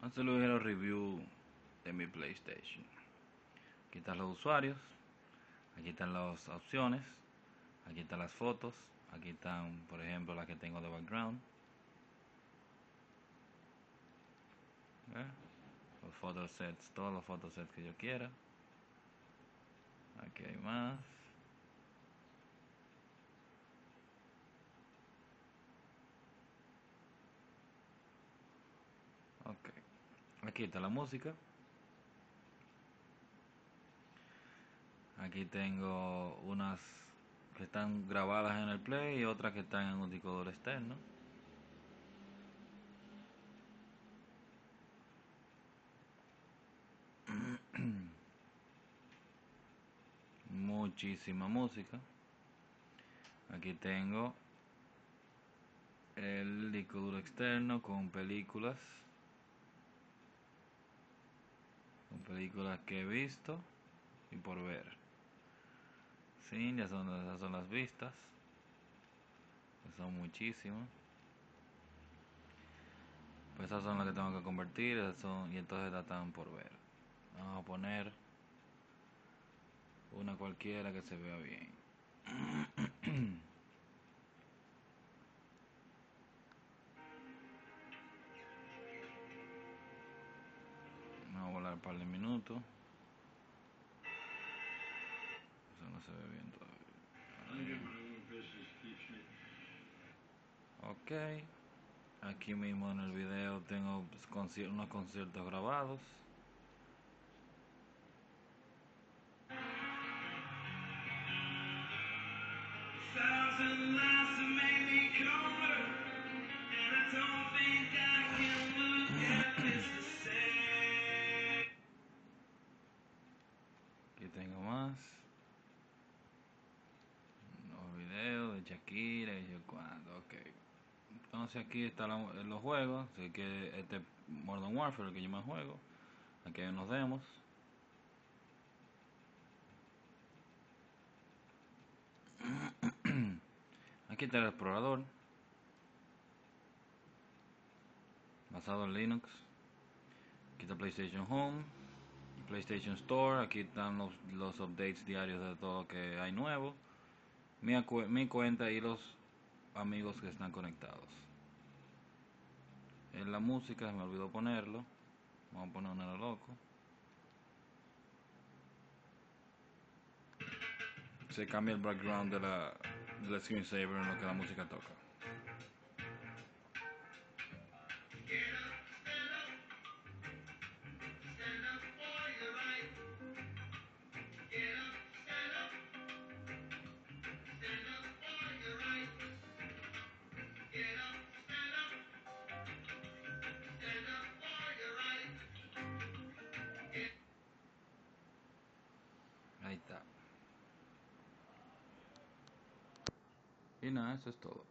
Vamos a hacer el review de mi PlayStation. Aquí están los usuarios, aquí están las opciones, aquí están las fotos, aquí están, por ejemplo, las que tengo de background. Los photosets, todos los photosets que yo quiera. Aquí hay más. Ok. Aquí está la música. Aquí tengo unas que están grabadas en el play y otras que están en un disco externo. Muchísima música. Aquí tengo el disco duro externo con películas películas que he visto y por ver. Sí, ya son, esas son las vistas. Son muchísimas. Pues esas son las que tengo que convertir son, y entonces están por ver. Vamos a poner una cualquiera que se vea bien. par de minutos. Eso no se ve bien todavía. Ok. Aquí mismo en el video tengo unos conciertos grabados. Tengo más. Los videos de Shakira y yo cuando, ok. Entonces aquí están los juegos, así que este Modern Warfare el que yo más juego. Aquí hay unos demos. Aquí está el explorador. Basado en Linux. Aquí está PlayStation Home. PlayStation Store, aquí están los, los updates diarios de todo lo que hay nuevo, mi, mi cuenta y los amigos que están conectados. En la música me olvidó ponerlo, vamos a poner uno loco. Se cambia el background de la, de la screensaver en lo que la música toca. Y nada, eso es todo.